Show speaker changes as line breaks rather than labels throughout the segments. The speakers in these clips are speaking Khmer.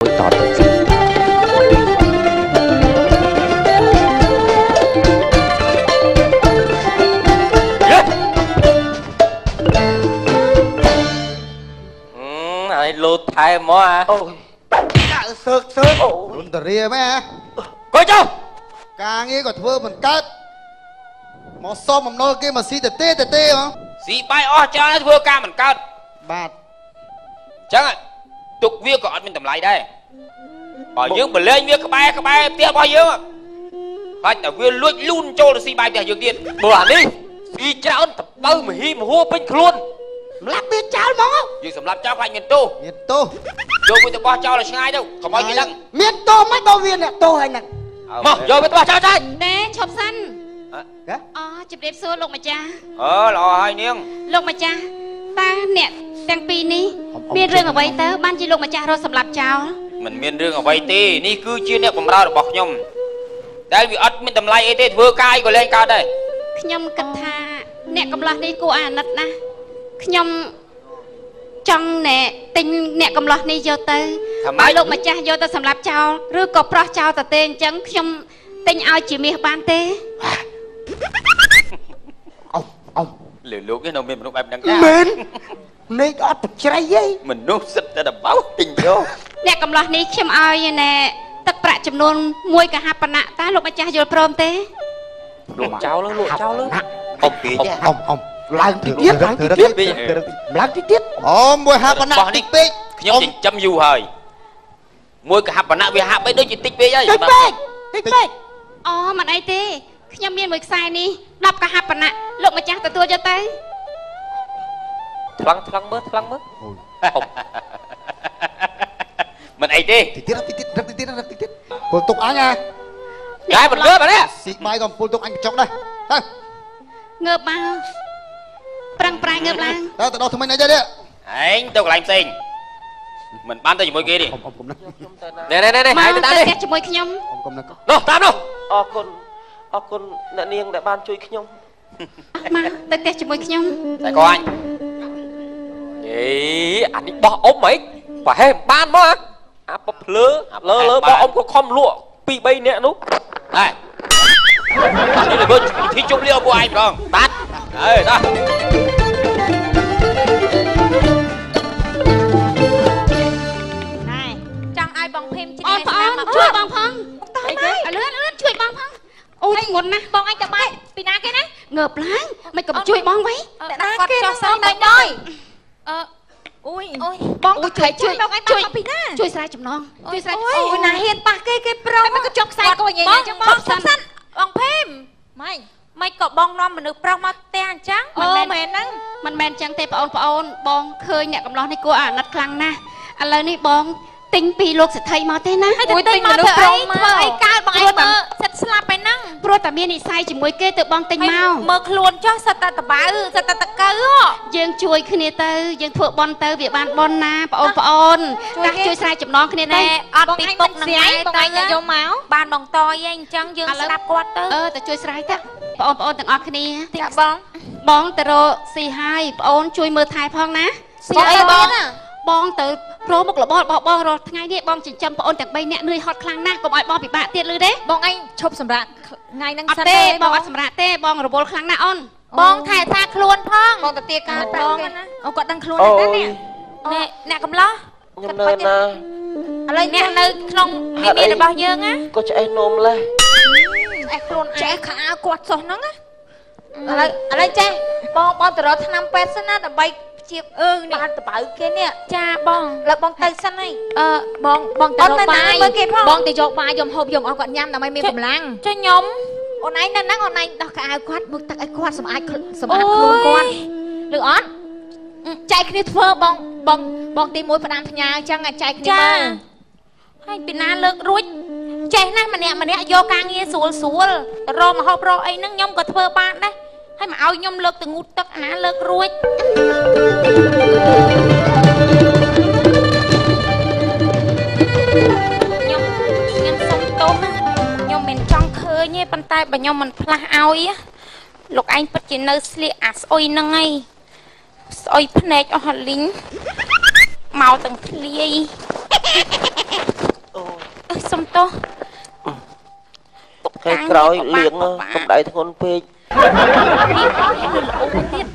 មួយតទៅទៀតអឺហើយលោតថែមមកអា
អូយដាក់សើកសើកអូ
រុនតារាមែនហ៎
កុយចុះ
ការងារក៏ធ្វើមិនកើតមកសុំអំណុលគេមកស៊ីតទេតទេហ្មង
ស៊ីបាយអស់ច្រើនហើយធ្វើការមិនកើត
បាទ
ចឹងហ่ะ ទុកវាក៏អត់មានតម្លៃដែរបើយើងបលែងវាក្បែរក្បែរផ្ទះរបស់យើងហ่ะហើយតែវាលួចលូនចូលទៅស៊ីបាយផ្ទះយើងទៀតបើអានេះស៊ីច្រើនតបើមហីមហួរពេញខ្លួន
ម្លាក់វាចោលហ្មង
យើងសម្រាប់ចោលខ្លាចមានទោស
មានទោស
យកវាទៅបោះចោលឲ្យឆ្ងាយទៅកុំឲ្យគេដឹង
មានទោសមិនបើវាអ្នកទោសហើយហ្នឹង
មកយកវាទៅបោះចោលចាច់
ណែឈប់សិន
ហ៎
អូជម្រាបសួរលោកម្ចាស់
អឺល្អហើយនាង
លោកម្ចាស់តើអ្នក ទាំងពីរនេះមានរឿងអ្វីទៅបានជាលោកម្ចាស់រត់សម្លាប់ចោល
មិនមានរឿងអ្វីទេនេះគឺជាអ្នកបម្រើរបស់ខ្ញុំដែលវាអត់មានតម្លៃអីទេធ្វើកាយក៏លែងកើតដែរ
ខ្ញុំគិតថាអ្នកកំឡោះនេះគួរអាណិតណាស់ខ្ញុំចង់ណែទិញអ្នកកំឡោះនេះយកទៅ
ថាម៉េ
បើ
ច
លោកម្ចាស់យកទៅសម្លាប់ចោលឬក៏ប្រោះចោលទៅទេអញ្ចឹងខ្ញុំទិញឲ្យជាមាសបានទេ
អោអោ
លើលោកនេះនៅមានមនុស្សបែបហ្នឹងចា
មែន លេខអត់បច្ច្រៃហី
មនុស្សសិតតែដបៅទិញយក
អ្នកកំឡោះនេះខ្ញុំឲ្យណែទឹកប្រាក់ចំនួន1កហបណៈតើលោកម្ចាស់យល់ព្រមទេ
លក់ចោលលក់ចោលអុំពីទេ
អ៊ំអ៊ំ
ឡើងទីទៀតឡើងទីទៀតឡើងទីទៀត
អូមួយហាប់បណ្ណាតិចពេក
ខ្ញុំចិញ្ចឹមយូរហើយមួយកហបណៈវាហាក់បីដូចជាតិចពេកហើយ
តិចពេកតិចពេក
អូមិនអីទេខ្ញុំមានមួយខ្សែនេះ10កហបណៈលោកម្ចាស់ទទួលយកទៅ
ថ្លឹងថ្លឹងមើលថ្លឹងមើលអុំមិនអីទេ
តិចទៀតតិចទៀតរឹកតិចទៀតរឹកតិចទៀតពលទុកអញហ่ะ
តែមិនងើបអានេះ
ស៊ីបាយក៏ពលទុកអញកញ្ចុកដែរទៅ
ងើបមកប្រឹងប្រែងងើបឡើង
ទៅទៅដោះថ្មិញអីទេនេះ
ឯងទៅកន្លែងផ្សេងមិនបានទៅជាមួយគេទេ
អ៊ំអ៊ំកុំណា
ណែណែណែ
មក
ហើយទៅ
ទៅ
តាម
ផ្នេះទះជាមួយខ្ញុំ
អ៊ំកុំណា
នោះតាមនោះ
អរគុណអរគុណអ្នកនាងដែលបានជួយខ្ញុំ
មកទៅផ្ទះជាមួយខ្ញុំ
តែក៏អញ អេអានេះបោះអុំហីប្រហែលមិនបានមកអាពភ្លើលើលើបោះអុំក៏ខំលក់ពី3នាក់នោះហេនេះលើធីជុំលៀអពួកឯងម្ដងបាត់អើតោះ
ណែចង់ឲ្យបងភីមជ្អូរៀ
នប្អូនជួយបងផងអីគេលឿនលឿនជួយបងផងអូយធ្ងន់ណាស់
បងអញទៅបាយពីណាគេណា
ងើបឡើងមិនក៏ជួយបងវិញ
អ្នកណាគាត់ចោះសងទៅដល់ អឺអូយអូយ
បងក៏ជួយជួយ
បងអញ
ជួយ
មកពីណា
ជួយស្រែចម្លងជួយស្រែ
អូយណាហ៊ានប៉ះគេគេប្រុងមិនក៏ចុកខ្សែកូនញ៉ៃអញ្ចឹងបងសុំសិនបងភីមម៉េចមិនក៏បងនាំមនុស្សប្រុសមកផ្ទះអញ្ចឹងអូមែនហ្នឹង
មិនមែនចឹងទេបងប្អូនបងឃើញអ្នកកំឡោះនេះគួរអាណិតខ្លាំងណាស់ឥឡូវនេះបង ទិញពីលោកសិទ្ធិមកទេណា
ហើយទៅទិញមនុស្សប្រុសមកធ្វើអីកើតបងឯងមើលសិតស្លាប់ឯហ្នឹង
ព្រោះតែមាននិស័យជាមួយគេទៅបងទិញមក
មើលខ្លួនចុះសិតតែតបៅសិតតែតកៅ
យើងជួយគ្នាទៅយើងធ្វើបន់ទៅវាបានបន់ណាបងប្អូន
ជួយ
តាស់
គេ
ជួយស្រែចម្លងគ្នាទៅ
ណែអត់ពីពុកនឹងឯងបងឯងយកមកបានបងតយឯងអញ្ចឹងយើងស្ដាប់គាត់ទៅ
អឺទៅជួយស្រែទៅបងប្អូនទាំងអស់គ្នា
ចាបង
បងទៅរកស៊ីហើយបងអូនជួយមើលថែផងណា
ស៊ីអីបង
បងទៅ រកមុខរបររបស់បងរាល់ថ្ងៃនេះបងចិញ្ចឹមបងអូនទាំង3នាក់នឿយហត់ខ្លាំងណាស់កុំឲ្យបងពិបាកទៀតលឺទេ
បងឯងឈប់សម្រាប់ថ្ងៃហ្នឹង
អត់ទេបងអត់សម្រាប់ទេបងរវល់ខ្លាំងណាស់អូន
បងថែថាខ្លួនផងបងទៅទាការ
អូ
ប្រាក់ណាអូគាត់ដឹងខ្លួន
អូ
ដែរ
យ
នេះនេះអ្នកកំឡោះ
ខ្ញុំនៅណា
ឥឡូវអ្នកនៅក្នុងវិមានរបស់យើងណា
ក៏ឆ្អេះនំលេះ
អែខ្លួនចេះខោអាវគាត់សោះហ្នឹងណាឥឡូវឥឡូវចេះបងបងទៅរកឆ្នាំពេទ្យសិនណាដើម្បី ជាអឺបានតបៅគេនេះចាបងឥឡូវបងទៅសិនហើយអឺបងបងទៅរកបាយបងទៅយកបាយយកហូបយកអស់គាត់ញ៉ាំដើម្បីមានកម្លាំងចុះខ្ញុំអូនឯងនៅហ្នឹងអូនឯងដោះកៅអៅគាត់មើលទឹកឲ្យគាត់សម្អាតសម្អាតខ្លួនគាត់ឬអត់ចែកគ្នាធ្វើបងបងបងទី1ផ្ដាំផ្ញើអញ្ចឹងចែកគ្នាមើលហើយពីណាលើករួចចេះណាស់ម្នាក់ម្នាក់យកការងារស្រួលស្រួលទៅរកម្ហូបរកអីហ្នឹងខ្ញុំក៏ធ្វើបានដែរ ហើយមកឲ្យខ្ញុំលើកទៅងូតទឹកអាណាលើករួចខ្ញុំខ្ញុំសុំទោសខ្ញុំមិនចង់ឃើញទេប៉ុន្តែបើខ្ញុំមិនផ្លាស់ឲ្យលោកឯងពិតជានៅស្លៀកអាស្អុយហ្នឹងឯងស្អុយភ្នែកអស់លីងមកទាំងធ្លាយអូសុំទោស
ថ្ងៃក្រោយលៀងកម្ដៅធ្ងន់ពេក
អូទៀត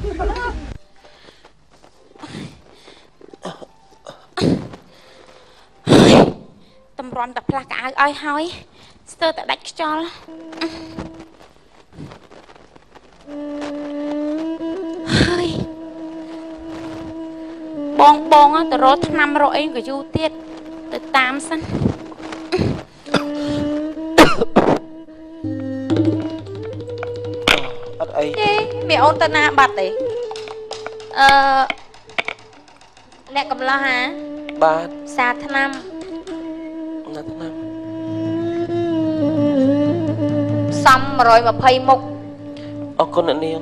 តម្រាំតែផ្លាស់កៅអៅឲ្យហើយស្ទើរតែដាច់ខ្យល់ហើយបងបងទៅរកឆ្នាំរកអីក៏យូរទៀតទៅតាមសិន ទេមីអូនទៅណាបាត់ទេអឺអ្នកកំឡោះហា
បាទ
សាឆ្នាំ
ណាស់ណាស់
សំ120មុខ
អរគុណអ្នកនាង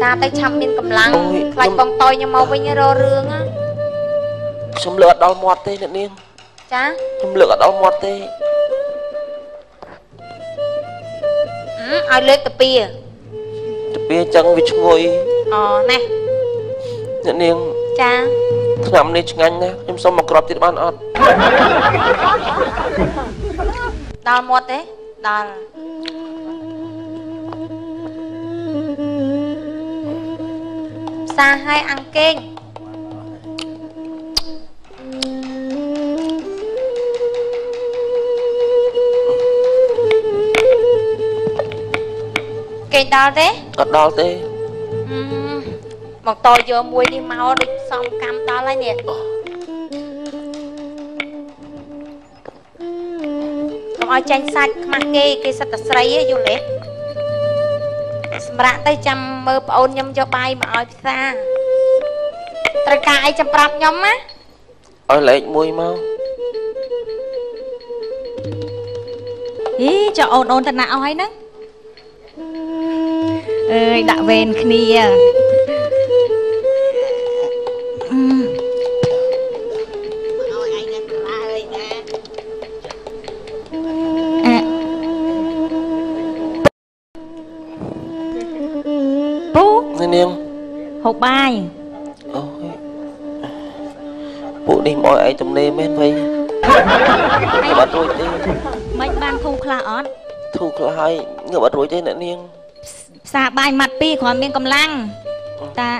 សារទៅឆាប់មានកម្លាំង
អូយ
ខ្លាចបងតយខ្ញុំមកវិញរករឿងណា
ខ្ញុំលើកអត់ដល់មាត់ទេអ្នកនាង
ចា
ខ្ញុំលើកអត់ដល់មាត់ទេ
អឺឲ្យលើកទៅពី
ទៅពេលអញ្ចឹងវាឈ្ងុយ
អូណែ
អ្នកនាង
ចា
ឆ្នាំនេះឆ្ងាញ់ណាស់ខ្ញុំសុំមកក្របទៀតបានអត់
ដល់មាត់ទេដល់សាឲ្យអង្គេង គេងដល់ទេ
អត់ដល់ទេ
អឺមកតយកមួយនេះមកដូចសំកម្មដល់ហើយនេះកុំឲ្យចាញ់សាច់ខ្មាស់គេគេសិតតែស្រីឯងយល់ទេសម្រាប់ទៅចាំមើលប្អូនខ្ញុំយកបាយមកឲ្យផ្សារត្រូវការអីចាំប្រាប់ខ្ញុំណា
ឲ្យលេខមួយមក
ហីចុះអូនអូនតណាអស់ហើយហ្នឹង អើយដាក់វេនគ្នាអឺអ่ะពូ
អ្នកនាង
ហូបបាយ
អូយពួកនេះមកឲ្យឯងទំនេរមែនវិញងើបអត់រួចទេ
មិនបានធូរខ្លះអត់
ធូរខ្លះហើយងើបអត់រួចទេអ្នកនាង
ផ្សារបាយម៉ាត់ពីរគ្រាន់មានកម្លាំងតា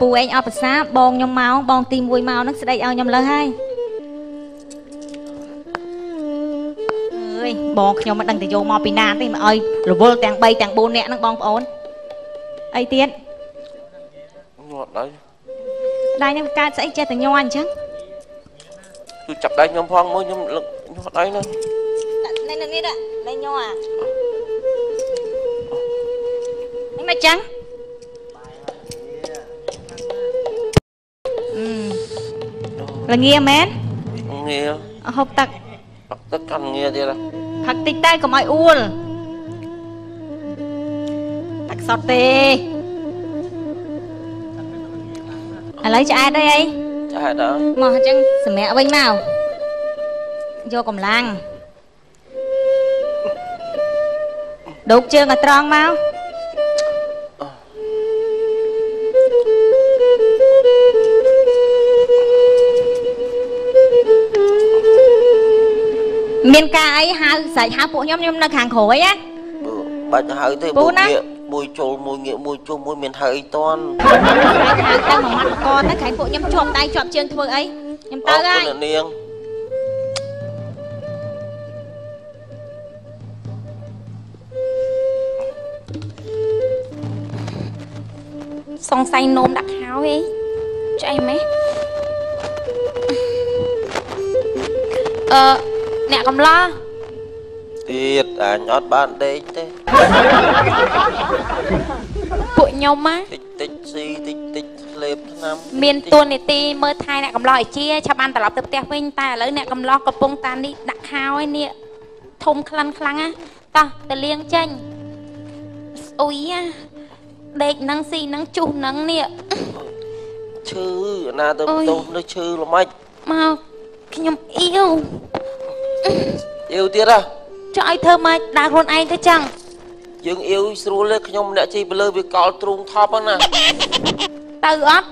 ពូឯងអត់ភាសាបងខ្ញុំមកបងទី1មកហ្នឹងស្ដីឲ្យខ្ញុំលើសហើយអើយបងខ្ញុំមិនដឹងទៅយកមកពីណាទេមកឲ្យរវល់ទាំង3ទាំង4នាក់ហ្នឹងបងប្អូនអីទៀត
ញាត់ហើយ
ដៃហ្នឹងវាកើតស្អីចេះតែញ័រអញ្ចឹង
គឺចាប់ដៃខ្ញុំផងមួយខ្ញុំលឹកញាត់ដៃណា
ដាក់នេះនេះដាក់ដៃញ័រអា មកចឹងអឺល្ងាមែន
ងារ
ហូបទឹក
អត់ទឹកកាន់ងារទៀតហ៎
ផឹកតិចទៅកុំឲ្យអួលទឹកសតទេឥឡូវឆ្អែតអីអី
ចាហេតុហើយ
មកអញ្ចឹងសម្រាប់វិញមកយកកម្លាំងដូកជើងឲ្យត្រង់មក មានការអីហៅស្រេចហៅពួកខ្ញុំខ្ញុំនៅខាងក្រោយណា
បាច់ហៅទេ
ពូណា
ងាកមួយចូលមួយងាកមួយជុំមួយមានហៅអីតន់
ហៅទៅមួយម៉ាត់កនទៅខាងពួកខ្ញុំជាប់ដៃជាប់ជើងធ្វើអីខ្ញុំទៅ
អរគុ
ហើ
ណ
យ
អ្នកនាង
សង្ស័យនោមដាក់ខោអីចៃម៉េះអឺ អ្នកកំឡោះ
ទៀតអញអត់បានដេកទេ
ពួកខ្ញុំណា
តិចតិចស៊ីតិចតិចស្លេបឆ្នាំ
មានទួនាទីមើលថែអ្នកកំឡោះឲ្យជាឆាប់បានត្រឡប់ទៅផ្ទះវិញតែឥឡូវអ្នកកំឡោះកំពុងតានេះដាក់ខោហើយនេះធំខ្លាំងខ្លាំងណាតោះទៅលៀងចេញអុយណាដេកនឹងស៊ីនឹងជុះនឹងនេះ
ឈឺណាទៅ
អុយ
ទោសនៅឈឺល្មិច
មកខ្ញុំអ៊ីវ
អ៊ីវទៀតហ៎
ចុះឲ្យធ្វើម៉េចដើរខ្លួនឯងទៅចឹង
យើងអ៊ីវស្រួលទេខ្ញុំអ្នកជិះទៅលើវាកលទ្រូងថប់ហ្នឹងណា
ទៅអត់